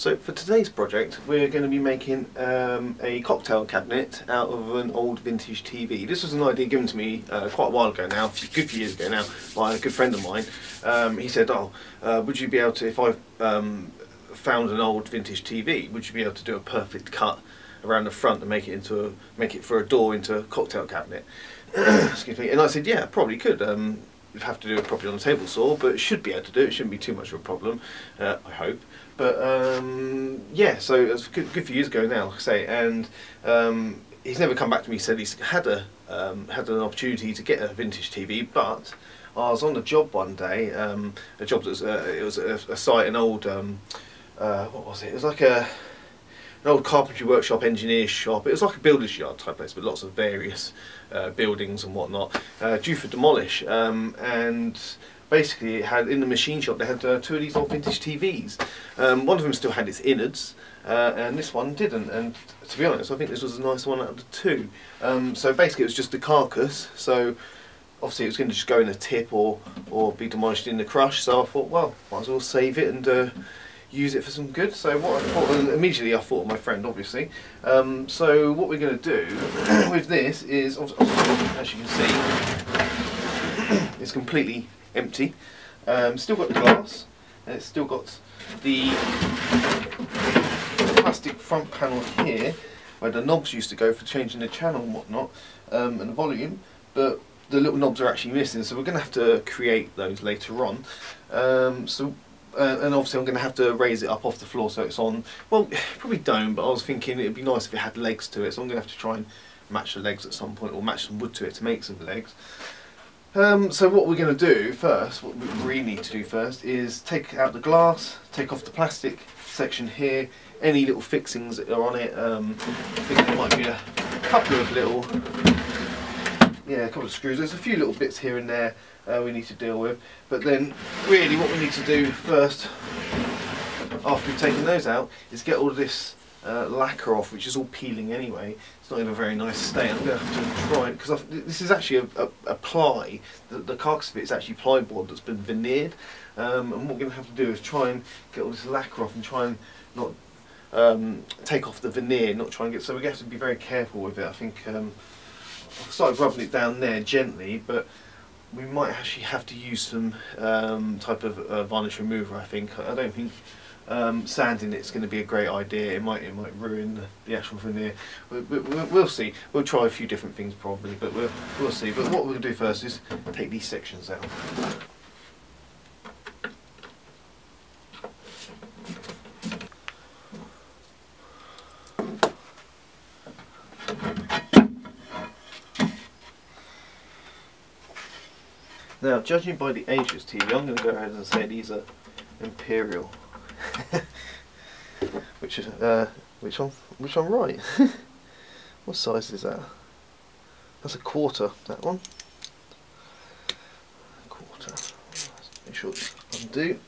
So for today's project we're going to be making um, a cocktail cabinet out of an old vintage TV. This was an idea given to me uh, quite a while ago now, a good few years ago now, by a good friend of mine. Um, he said, oh, uh, would you be able to, if I um, found an old vintage TV, would you be able to do a perfect cut around the front and make it into a, make it for a door into a cocktail cabinet? Excuse me. And I said, yeah, probably could. Um, you'd have to do it properly on a table saw, but should be able to do it. Shouldn't be too much of a problem, uh, I hope. But um, yeah, so it was good, good few years ago now, like I say, and um, he's never come back to me. Said he's had a um, had an opportunity to get a vintage TV, but I was on a job one day, um, a job that was uh, it was a, a site, an old um, uh, what was it? It was like a an old carpentry workshop, engineer shop. It was like a builder's yard type place, but lots of various uh, buildings and whatnot, uh, due for demolish. Um, and basically it had in the machine shop they had uh, two of these old vintage TVs. Um, one of them still had its innards, uh, and this one didn't. And to be honest, I think this was a nice one out of the two. Um, so basically, it was just the carcass. So obviously, it was going to just go in a tip or or be demolished in the crush. So I thought, well, might as well save it and. Use it for some good. So what I thought, immediately I thought of my friend, obviously. Um, so what we're going to do with this is, as you can see, it's completely empty. Um, still got the glass, and it's still got the plastic front panel here, where the knobs used to go for changing the channel and whatnot, um, and the volume, but the little knobs are actually missing, so we're going to have to create those later on. Um, so uh, and obviously I'm going to have to raise it up off the floor so it's on, well, probably don't, but I was thinking it would be nice if it had legs to it, so I'm going to have to try and match the legs at some point, or match some wood to it to make some legs. Um, so what we're going to do first, what we really need to do first, is take out the glass, take off the plastic section here, any little fixings that are on it. Um, I think there might be a couple of little, yeah, a couple of screws. There's a few little bits here and there uh, we need to deal with. But then, really, what we need to do first, after we've taken those out, is get all this uh, lacquer off, which is all peeling anyway. It's not in a very nice state. I'm going to have to try it because this is actually a, a, a ply. The, the, carcass of it is actually plyboard that's been veneered. Um, and what we're going to have to do is try and get all this lacquer off and try and not um, take off the veneer, not try and get. So we're going to have to be very careful with it. I think um, I've started rubbing it down there gently, but we might actually have to use some um, type of uh, varnish remover. I think. I don't think um, sanding it's going to be a great idea. It might it might ruin the, actual veneer. We, we, we'll see. We'll try a few different things probably, but we'll we'll see. But what to do first is take these sections out. Now, judging by the ages TV, I'm going to go ahead and say these are Imperial. which is uh, which one? Which one? Right. what size is that? That's a quarter. That one. Quarter. Make sure undo.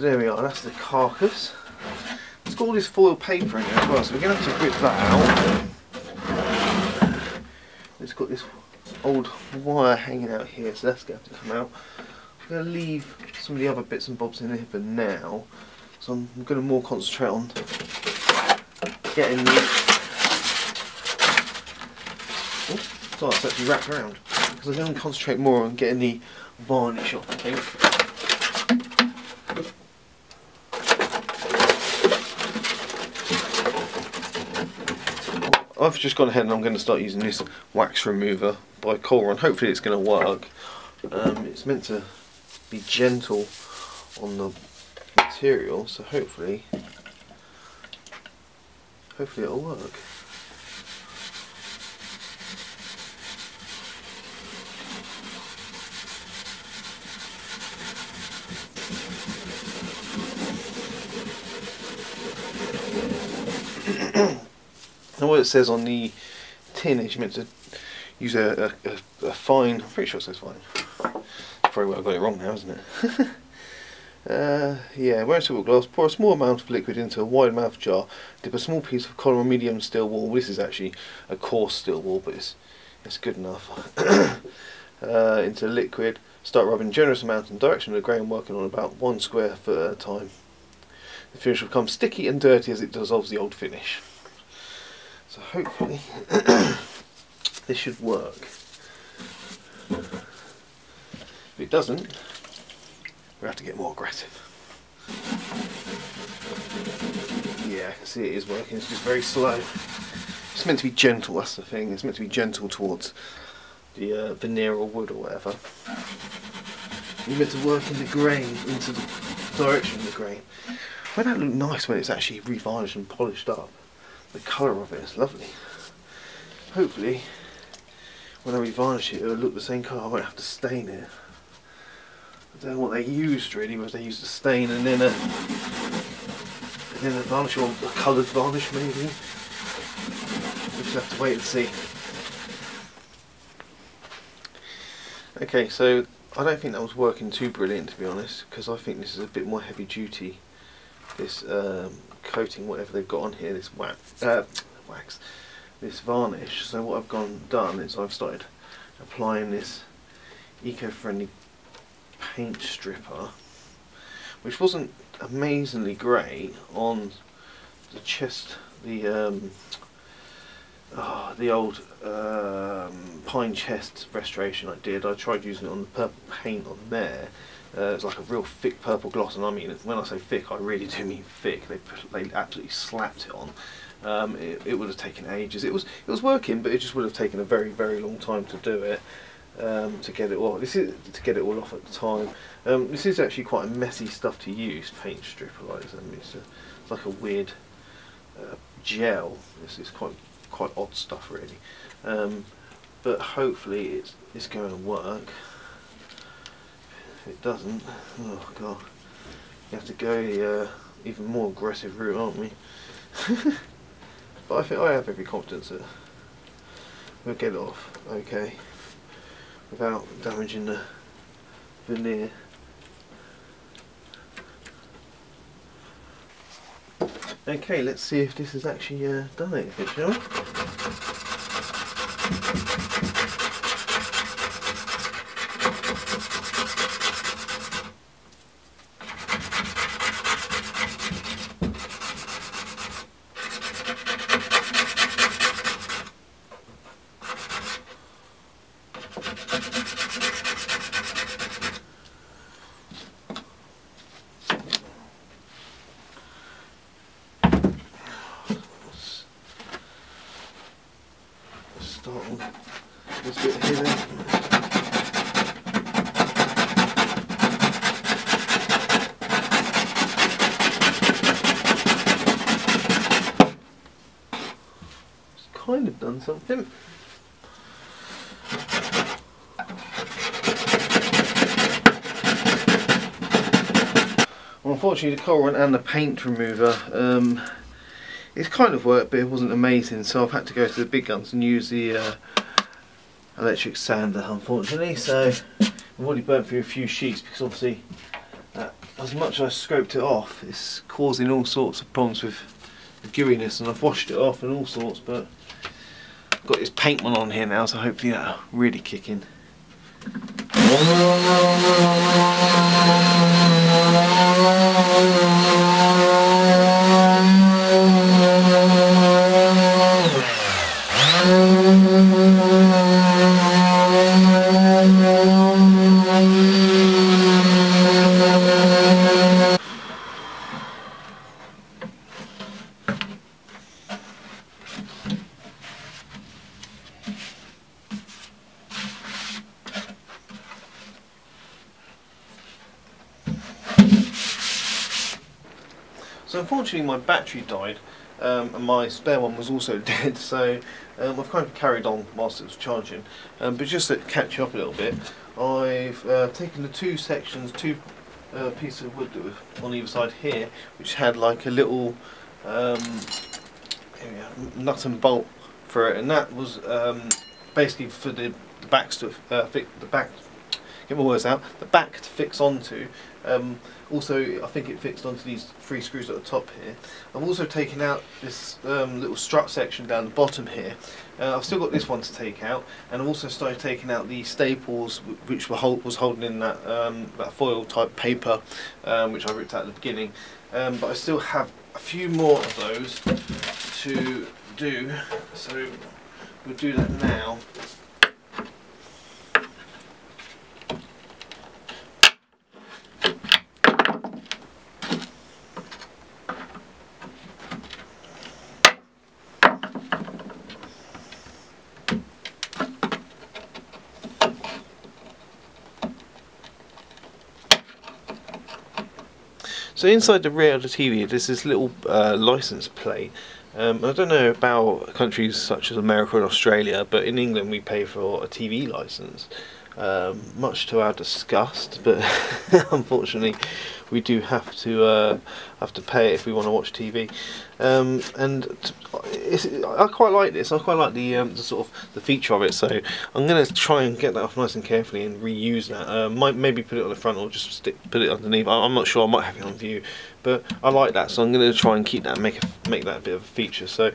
So there we are, that's the carcass. It's got all this foil paper in there as well, so we're going to have to rip that out. It's got this old wire hanging out here, so that's going to have to come out. I'm going to leave some of the other bits and bobs in here for now. So I'm going to more concentrate on getting the... Oh, so it's actually wrapped around. Because I'm going to concentrate more on getting the varnish off, I think. I've just gone ahead and I'm going to start using this wax remover by Colron. Hopefully it's going to work. Um, it's meant to be gentle on the material, so hopefully, hopefully it'll work. It says on the tin is you're meant to use a, a, a fine. I'm pretty sure it says fine. Probably well got it wrong now, isn't it? uh, yeah, wear a silver glass. Pour a small amount of liquid into a wide mouth jar. Dip a small piece of collar or medium steel wool. This is actually a coarse steel wool, but it's it's good enough. uh, into liquid. Start rubbing generous amounts in the direction of the grain, working on about one square foot at a time. The finish will become sticky and dirty as it dissolves the old finish. So hopefully this should work. If it doesn't, we have to get more aggressive. Yeah, I can see it is working, it's just very slow. It's meant to be gentle, that's the thing, it's meant to be gentle towards the uh, veneer or wood or whatever. You're meant to work in the grain into the direction of the grain. Won't that look nice when it's actually revarnished and polished up? The colour of it is lovely. Hopefully, when I revarnish it, it'll look the same colour. I won't have to stain it. I don't know what they used really, was they used a stain and then a, and then a varnish or a coloured varnish maybe. We just have to wait and see. Okay, so I don't think that was working too brilliant to be honest, because I think this is a bit more heavy duty. This um, coating, whatever they've got on here, this wax, uh, wax, this varnish. So what I've gone done is I've started applying this eco-friendly paint stripper, which wasn't amazingly great on the chest, the um, oh, the old um, pine chest restoration I did. I tried using it on the purple paint on there. Uh, it's like a real thick purple gloss, and I mean, when I say thick, I really do mean thick. They they absolutely slapped it on. Um, it, it would have taken ages. It was it was working, but it just would have taken a very very long time to do it. Um, to get it all this is to get it all off at the time. Um, this is actually quite a messy stuff to use, paint stripper like. I mean, it's, a, it's like a weird uh, gel. This is quite quite odd stuff really. Um, but hopefully it's it's going to work. If it doesn't, oh god, you have to go the uh, even more aggressive route, aren't we? but I think I have every confidence that we'll get off okay without damaging the veneer. Okay, let's see if this has actually uh, done anything, shall we? start on this bit here then. It's kind something. Well, unfortunately the Colron and the paint remover um, it's kind of worked but it wasn't amazing so I've had to go to the big guns and use the uh, electric sander unfortunately so I've already burnt through a few sheets because obviously uh, as much as I scraped it off it's causing all sorts of problems with the gooiness and I've washed it off and all sorts but got this paint one on here now so hopefully that'll really kick in. Unfortunately my battery died um, and my spare one was also dead so um, I've kind of carried on whilst it was charging um, but just to catch up a little bit I've uh, taken the two sections, two uh, pieces of wood that were on either side here which had like a little um, nut and bolt for it and that was um, basically for the the backs to uh, fit the back. Get my words out. The back to fix onto. Um, also, I think it fixed onto these three screws at the top here. I've also taken out this um, little strut section down the bottom here. Uh, I've still got this one to take out, and I've also started taking out the staples which were hold, was holding in that um, that foil type paper, um, which I ripped out at the beginning. Um, but I still have a few more of those to do, so we'll do that now. So inside the rear of the TV there's this little uh, license plate. Um, I don't know about countries such as America and Australia, but in England we pay for a TV license. Um, much to our disgust, but unfortunately we do have to uh, have to pay it if we want to watch TV. Um, and I quite like this. I quite like the, um, the sort of the feature of it. So I'm going to try and get that off nice and carefully and reuse that. Uh, might maybe put it on the front or just stick put it underneath. I'm not sure. I might have it on view, but I like that. So I'm going to try and keep that make a, make that a bit of a feature. So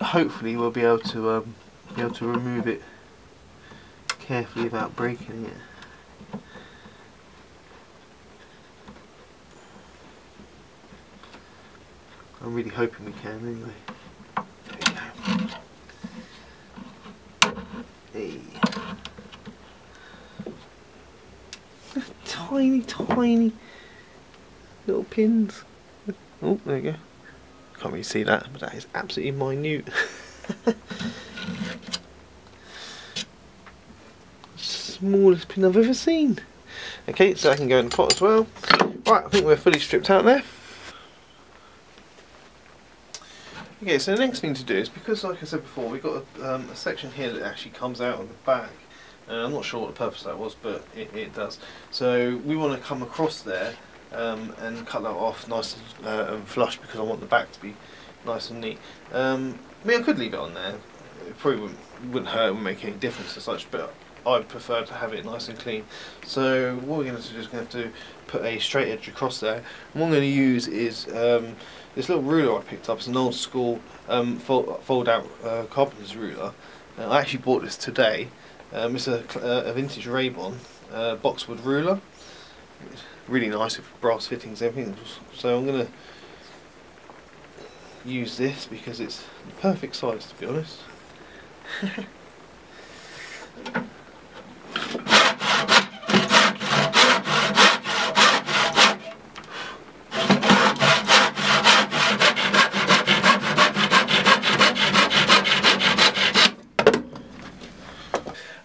hopefully we'll be able to um, be able to remove it carefully without breaking it. I'm really hoping we can anyway. Hey. Tiny, tiny little pins. Oh, there you go. Can't really see that, but that is absolutely minute. Smallest pin I've ever seen. Okay, so I can go in the pot as well. Right, I think we're fully stripped out there. Okay, so the next thing to do is because, like I said before, we've got a, um, a section here that actually comes out on the back. Uh, I'm not sure what the purpose that was, but it, it does. So we want to come across there um, and cut that off nice and, uh, and, flush because I want the back to be nice and neat. Um, I mean, I could leave it on there. It probably wouldn't, wouldn't hurt, wouldn't make any difference as such, but I prefer to have it nice and clean. So what we're going to do is going to have to put a straight edge across there. And what I'm going to use is um, this little ruler I picked up. It's an old school um, fold, fold, out uh, carpenter's ruler. I actually bought this today. Um, it's a, uh, a vintage Rabone uh, boxwood ruler. It's really nice with brass fittings and everything. So I'm going to use this because it's the perfect size to be honest.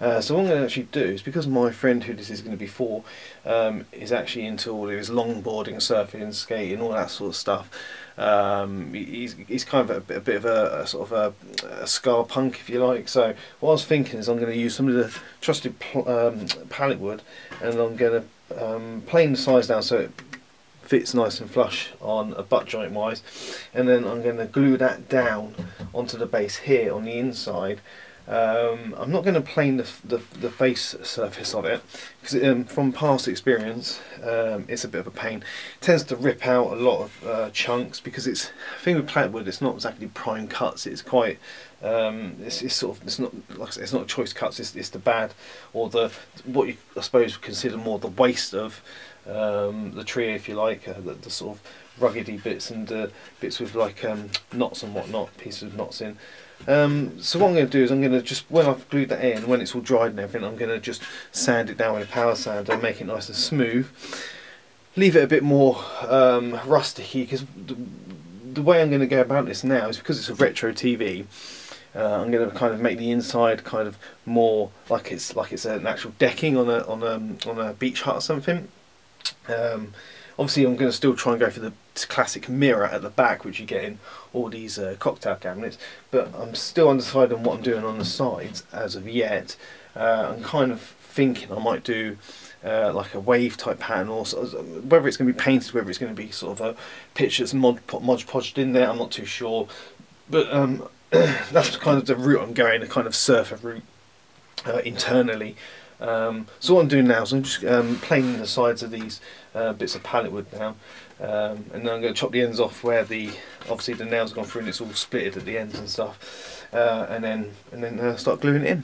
Uh, so what I'm going to actually do is because my friend who this is going to be for um, is actually into all of his longboarding, surfing, skating, all that sort of stuff. Um, he's, he's kind of a bit, a bit of a, a sort of a, a, scar punk, if you like. So what I was thinking is I'm going to use some of the trusted um, pallet wood, and I'm going to um, plane the size down so it fits nice and flush on a butt joint wise, and then I'm going to glue that down onto the base here on the inside um, I'm not going to plane the, the, the, face surface of it because um, from past experience um, it's a bit of a pain. It tends to rip out a lot of uh, chunks because it's thing with plywood it's not exactly prime cuts it's quite um, it's, it's, sort of it's not like say, it's not choice cuts it's, it's the bad or the what you I suppose consider more the waste of um, the tree if you like uh, the, the, sort of ruggedy bits and uh, bits with like um, knots and whatnot pieces of knots in um, so what I'm going to do is I'm going to just, when I've glued that in, when it's all dried and everything, I'm going to just sand it down with a power sander, and make it nice and smooth. Leave it a bit more um, rusticy because the, the, way I'm going to go about this now is because it's a retro TV. Uh, I'm going to kind of make the inside kind of more like it's like it's an actual decking on a on a on a beach hut or something. Um, Obviously I'm going to still try and go for the classic mirror at the back which you get in all these uh, cocktail cabinets but I'm still undecided on what I'm doing on the sides as of yet. Uh, I'm kind of thinking I might do uh, like a wave type pattern or whether it's going to be painted, whether it's going to be sort of a picture that's mod, mod podged in there, I'm not too sure. But um, that's kind of the route I'm going, a kind of surfer route. uh, internally. Um, so what I'm doing now is I'm just um, planing the sides of these uh, bits of pallet wood now, um, and then I'm going to chop the ends off where the obviously the nails have gone through and it's all splitted at the ends and stuff, uh, and then and then uh, start gluing it in.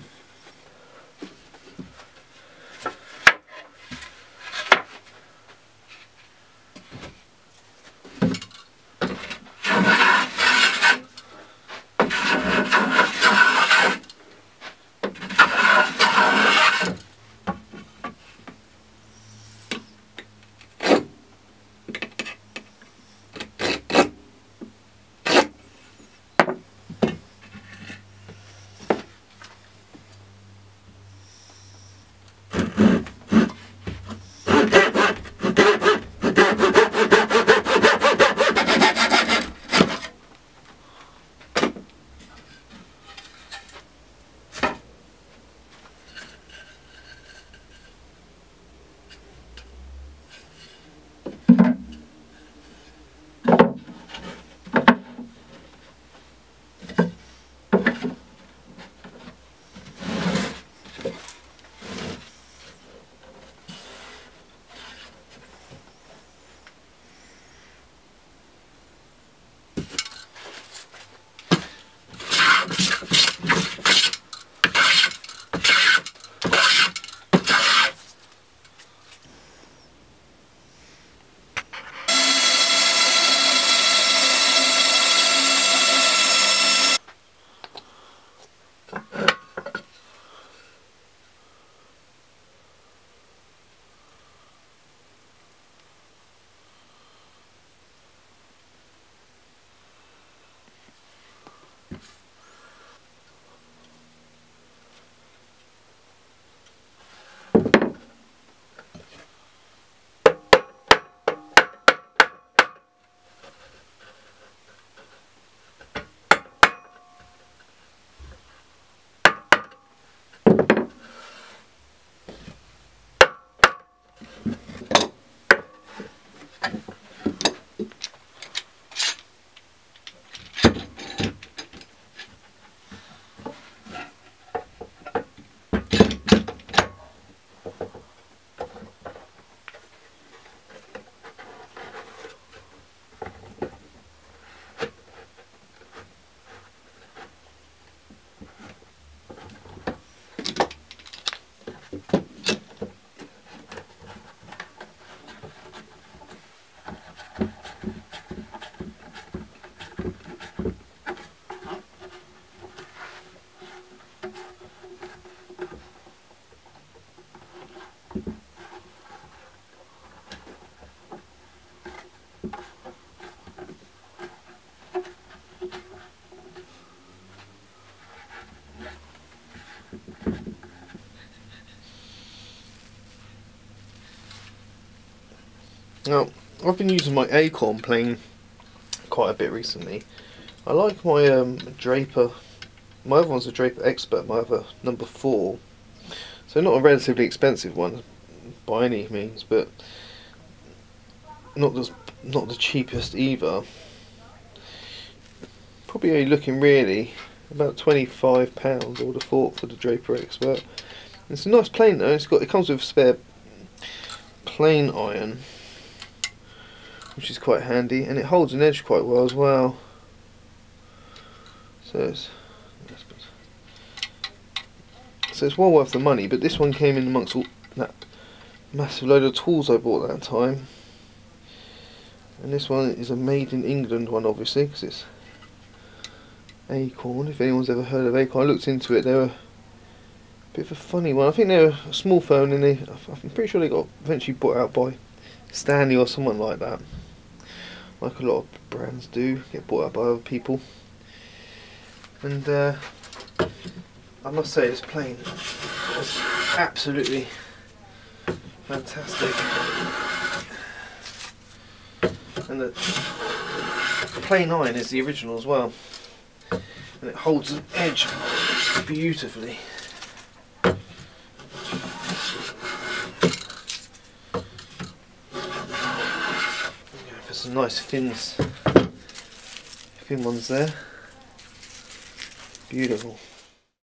Now, I've been using my Acorn plane quite a bit recently. I like my um, Draper, my other one's a Draper Expert, my other number 4. So not a relatively expensive one by any means, but not the, not the cheapest either. Probably only looking really about £25 I would have thought for the Draper Expert. It's a nice plane though, it's got it comes with spare plane iron which is quite handy and it holds an edge quite well as well. So it's so it's well worth the money but this one came in amongst all that massive load of tools I bought that time. And this one is a made in England one obviously because it's Acorn. If anyone's ever heard of Acorn I looked into it. They were a bit of a funny one. I think they were a small phone and they I'm pretty sure they got eventually bought out by Stanley or someone like that like a lot of brands do, get bought up by other people. And uh, I must say this plane is absolutely fantastic. And the, the plane iron is the original as well. And it holds an edge beautifully. Some nice fins, thin ones there. Beautiful.